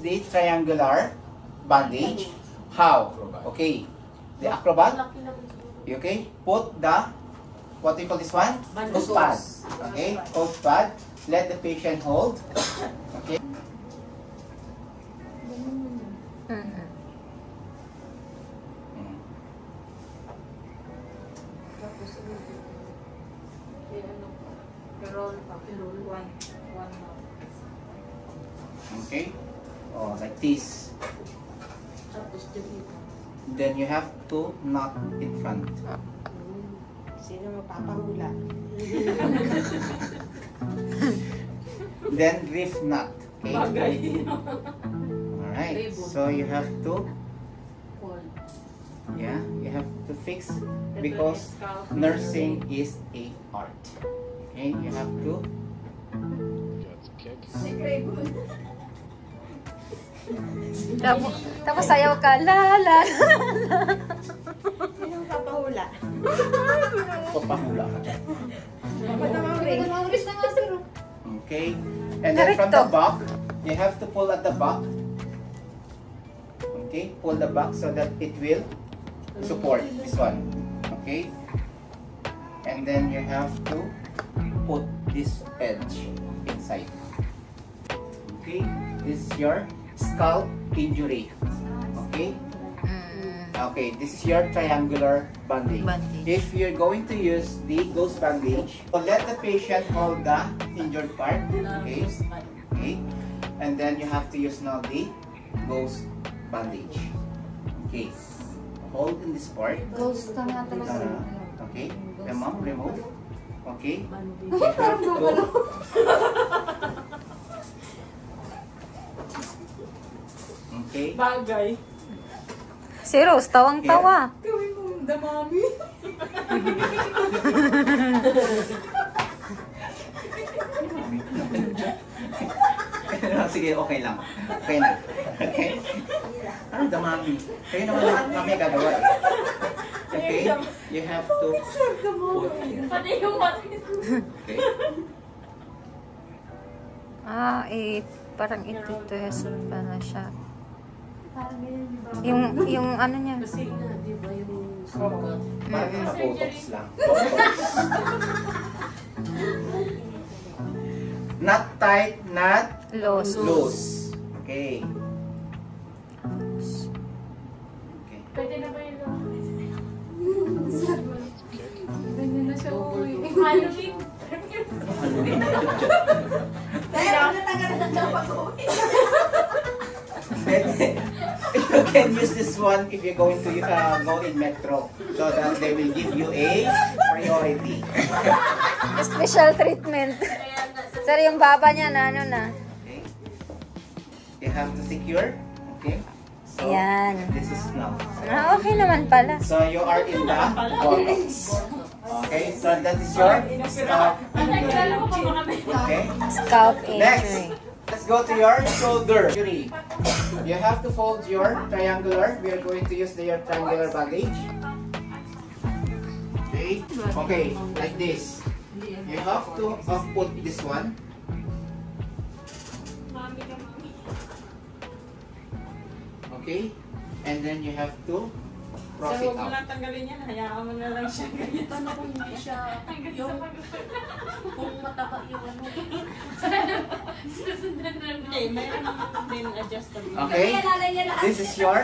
the triangular bandage. How? Okay. The acrobat. Okay. Put the what do you call this one? Bandage. Pad. Okay. Coat pad. Let the patient hold. Okay. Mm. Mm. Ano, eh, ano month. Okay. Oh, like this. Tapos, dito. Then you have to knot in front. Sino mapapahula? Then reef knot. Okay. Alright. So you have to yeah, you have to fix because nursing is a art. Okay, you have to Tapos, tapos sayaw ka, la la. Sino mapapahula? papahula ka. Naman rin. Okay? And then from the back, you have to pull at the back. Okay? Pull the back so that it will support this one. Okay? And then you have to put this edge inside. Okay? This is your scalp injury. Okay? Mm. Okay, this is your triangular bandage. Bandage. If you're going to use the ghost bandage, so let the patient hold the injured part. Okay. Okay. And then you have to use now the ghost bandage. Okay. Hold in this part. Ghost ka nga Uh, okay. Remove. Remove. Okay. Bandage. You have to. Okay. Bagay. Si Rose, tawang-tawa. Gawin mo damami. Sige, okay lang. Okay na. Okay? Ano damami? Kayo naman na kami gagawa eh. Okay? You have to put here. Pati yung. Okay? Ah, eh, parang ito test pa na siya. Parang ganyan, di ba? Yung, yung ano niya. Kasi nga, di ba yung sugat? Parang nakabotox lang. Not tight, not Lost. loose. Okay. Okay. Pwede na ba yung Ganyan na siya. Halloween. Ano rin? Kaya ano na nga na pag-uwi? you can use this one if you're going to uh, go in metro so that they will give you a priority. Special treatment. Sir, yung baba niya na ano na. Okay. You have to secure. Okay. So Ayan. this is now. Ah, okay naman pala. So you are in the botox. Okay. So that is your scalp injury. kami? Okay. Scalp Next, injury. Let's go to your shoulder injury. You have to fold your triangular. We are going to use the your triangular bandage. Okay. Okay, like this. You have to uh, put this one. Okay. And then you have to So, huwag mo out. lang tanggalin yan. Hayaan mo na lang siya. Paano kung hindi siya yung kung mataba yung ano? Susundan na lang. Okay, mayroon din adjustable. Okay. This is your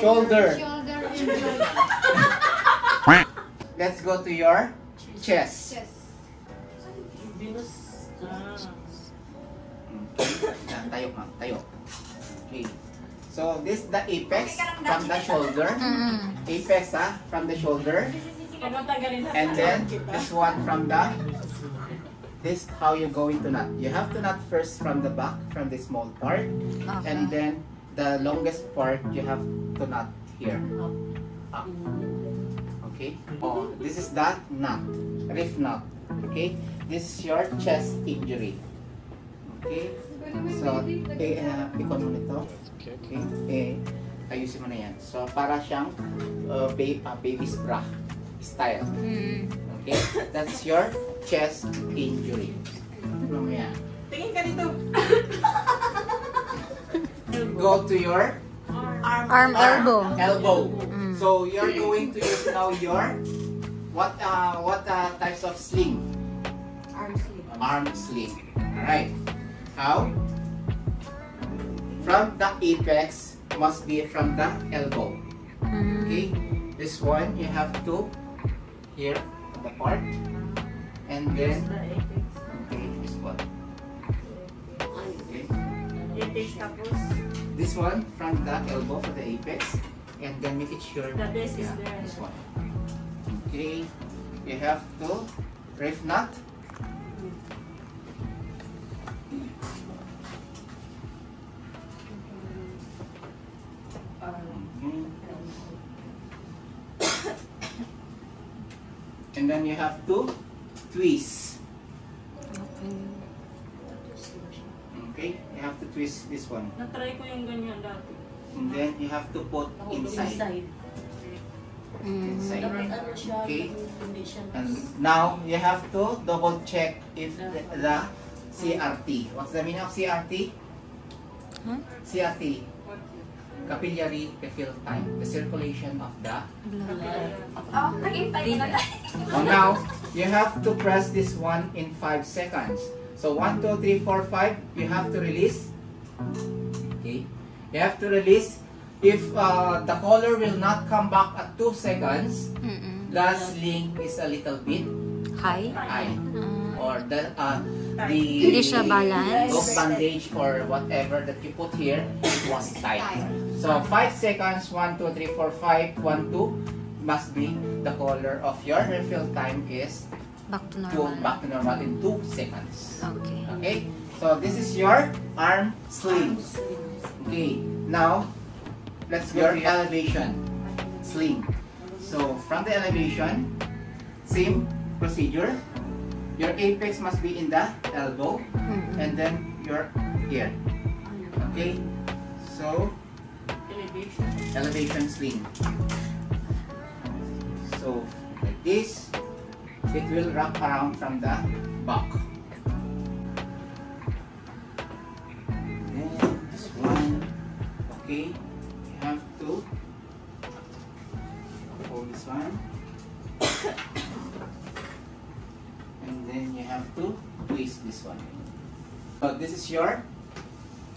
shoulder. Shoulder injury. Let's go to your chest. Chest. Venus. Ah. Yan, tayo ka. Tayo. Okay. So, this the apex from the shoulder. Mm. Apex, ah, from the shoulder. Huwag mo tanggalin na. And then, this one from the, this how you're going to knot. You have to knot first from the back, from the small part. And then, the longest part, you have to knot here. Up. Okay? Oh, this is that knot. Reef knot. Okay? This is your chest injury. Okay? So, eh, uh, ikon mo nito. Okay? Eh, ayusin mo na yan. So, para siyang uh, ba- uh, baby's bra style. Mm. Okay? That's your chest injury. Mamaya. Tingin ka dito. go to your Arm, elbow. elbow. Mm. So you're going to use now your what uh what uh, types of sling? Arm sleeve. Arm sling. Alright. How? From the apex must be from the elbow. Mm. Okay? This one you have to here the part and then okay this one. Okay. Apex tapos, This one from the elbow for the apex and then make it sure the base is there. this one. Okay, you have to reef knot. Then you have to twist. Okay, you have to twist this one. Na-try ko yung ganyan dati. And then you have to put inside. Inside. Ano Okay. And now you have to double check if the, the CRT. What's the meaning of CRT? Huh? CRT, capillary refill time, the circulation of the. Oh, nag-impay ko na. Oh, now you have to press this one in five seconds. So one, two, three, four, five. You have to release. Okay, you have to release. If uh, the color will not come back at two seconds, Mm-mm. the sling is a little bit High. high. Ah. or the uh, the Hindi siya balance. Those bandage or whatever that you put here it was tight. So five seconds, one, two, three, four, five, one, two must be the color of your refill time is Back to two normal. back to normal in two seconds. Okay. Okay, so this is your arm sling. Okay, now let's go to your elevation sling. So from the elevation, same procedure. Your apex must be in the elbow Mm-mm. and then you're here. Okay, so Elevation. elevation sling. So like this, it will wrap around from the back. Then this one, okay, you have to hold this one. And then you have to twist this one. So this is your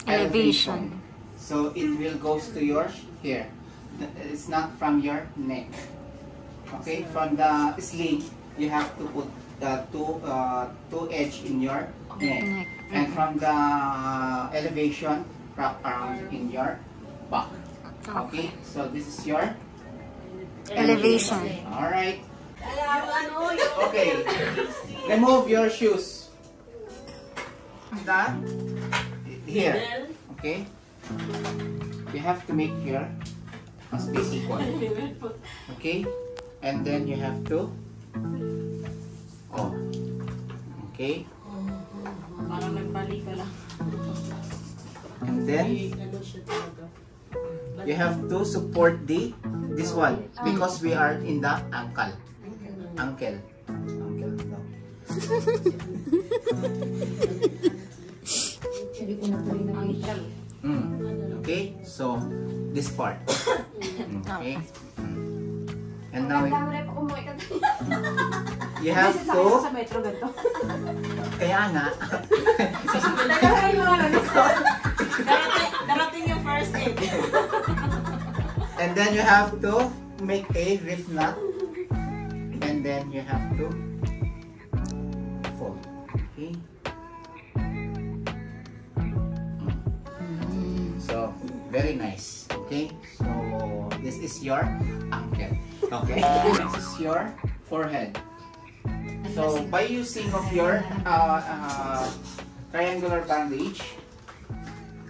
Elevation. So it will goes to your here. It's not from your neck. Okay, from the sling, you have to put the two uh, two edge in your neck, and from the elevation, wrap around in your back. Okay, so this is your Elevation. All right. Okay. Remove your shoes. The here. Okay. You have to make your must be equal. Okay? And then you have to oh. Okay? parang nagbalik ka lang. And then you have to support the this one because we are in the ankle. Ankle. Ankle. No. Mm. Okay? So this part. Okay? Mm. And now you have to metro ganito. kaya nga Darating, darating yung first aid. And then you have to make a reef knot. And then you have to fold. Okay? So, very nice. Okay? So, this is your. Okay? This is your forehead. So, by using of your uh, uh, triangular bandage,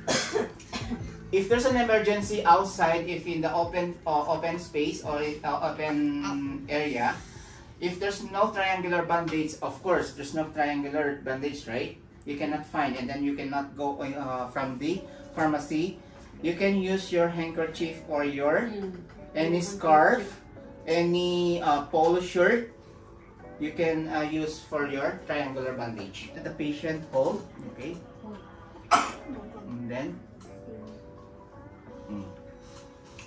if there's an emergency outside, if in the open uh, open space or uh, open area, if there's no triangular bandage, of course, there's no triangular bandage, right? You cannot find, and then you cannot go uh, from the pharmacy. You can use your handkerchief or your any scarf, any uh, polo shirt. You can uh, use for your triangular bandage. The patient hold, okay, and then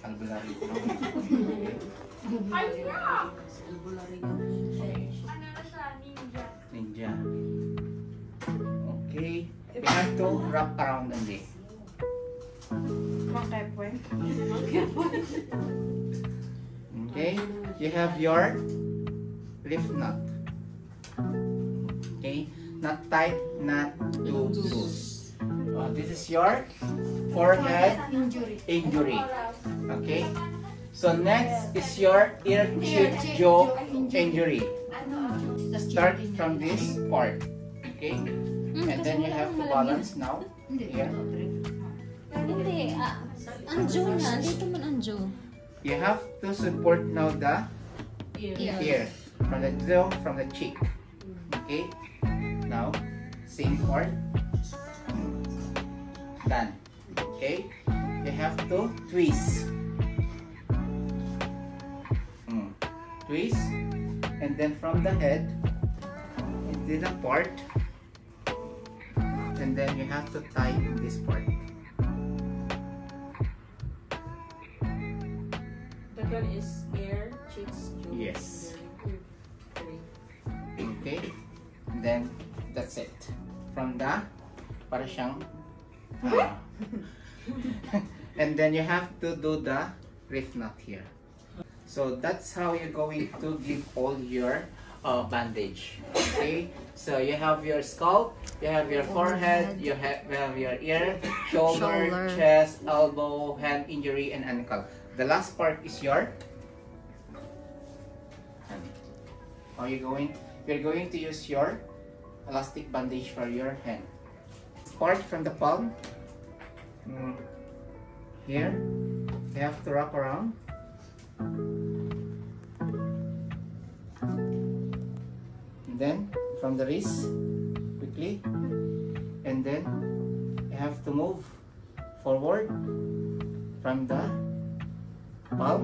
Albularyo. Albulary Ano Ninja. Okay. We have to wrap around on this. Okay. You have your lift knot. Okay. Not tight, not too loose. Uh, this is your forehead injury. Okay. So next is your ear, cheek, jaw injury. Start from this part. Okay. And then you have to balance now. Here. Hindi, ah, Anjo na. Dito man Anjo. You have to support now the Ear. ear from the jaw, from the cheek. Okay. Now, same part. Done. Okay. You have to twist. Mm. Twist, and then from the head into the part, and then you have to tie in this part. That one is ear, cheeks, jaw. Yes. Three. Okay? And then, that's it. From the, para siyang, ah. and then you have to do the reef knot here. So that's how you're going to give all your uh, bandage. Okay? So you have your scalp, you have your forehead, you have, you have your ear, shoulder, Shoulder. chest, elbow, hand injury, and ankle. The last part is your hand. How you going? You're going to use your elastic bandage for your hand. Part from the palm. Mm, Here, you have to wrap around. And then from the wrist, quickly. And then you have to move forward from the palm.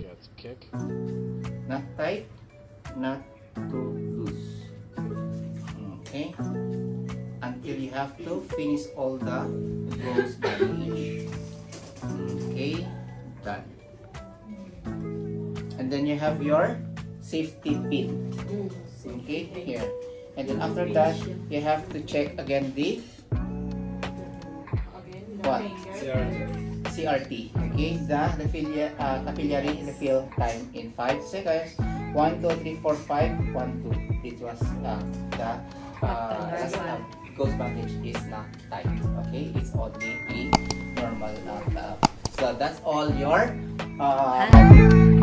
Gets kick. not tight, not too loose. Okay? Until you have to finish all the close bandage. Okay? Done. And then you have your safety pin. Okay? Here. And then after that, you have to check the Again, the What? finger. CRT. Okay, the capillary, uh, capillary refill time in 5 seconds. 1, 2, 3, 4, 5, 1, 2. It was uh, the uh, uh, ghost bandage is not tight. Okay, it's only a normal uh, uh, So that's all your uh,